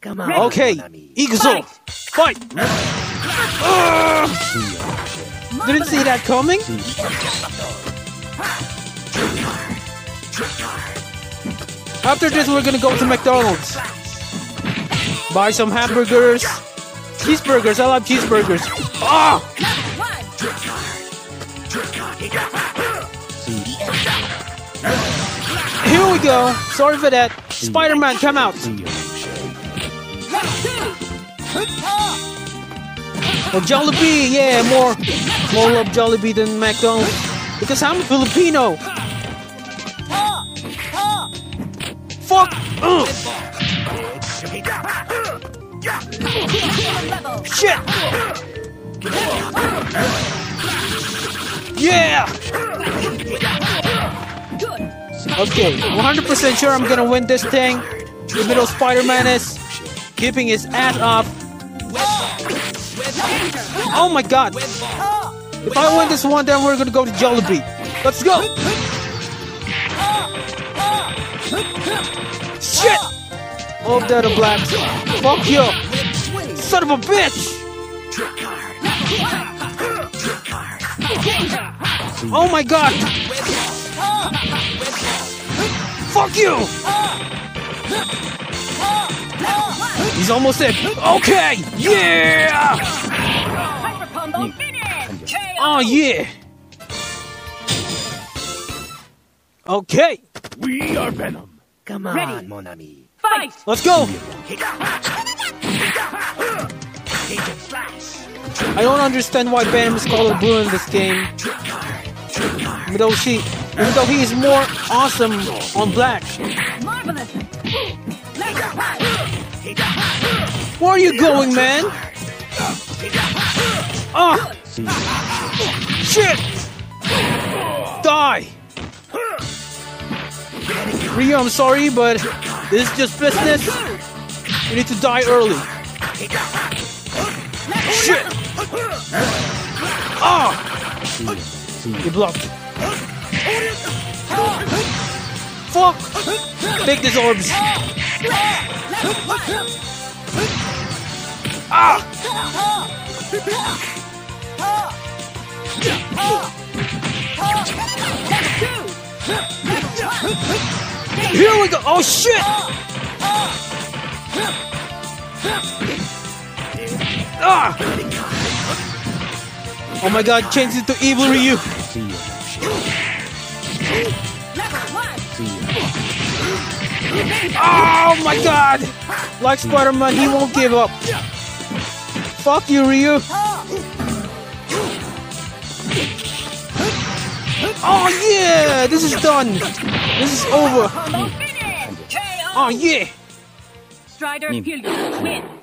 Come on. Okay. Igzo. Fight. Uh, didn't see that coming. After this, we're gonna go to McDonald's. Buy some hamburgers. Cheeseburgers. I love cheeseburgers. Ah! Here we go. Sorry for that. Spider-Man, come out. Oh, Jollibee, yeah, more, more love Jollibee than McDonald's. Because I'm a Filipino. Fuck! Ugh. Shit! Yeah! Okay, 100% sure I'm gonna win this thing. Even though Spider-Man is keeping his ass off. Oh my god! If I win this one, then we're gonna go to Jollibee. Let's go! Shit! Oh, that a black. Fuck you! Son of a bitch! Oh my god! Fuck you! He's almost in. Okay! Yeah! Hyper combo finish! Oh yeah! Okay, We are Venom. Come on, Ready. Monami. Fight! let's go! I don't understand why Venom is called blue in this game. Even though she, even though he is more awesome on black. Marvelous! Where are you going, man? Ah! Shit! Die! Ryu, I'm sorry, but this is just business. You need to die early. Shit! Ah! You blocked. Fuck! Take these orbs. Ah! Here we go! Oh shit! Ah! Oh my god, change it to evil Ryu! Oh my god! Like Spider-Man, he won't give up. Fuck you, Ryu! Oh yeah! This is done! This is over! Combo finish! KO! Oh yeah! Strider Pilgrim win!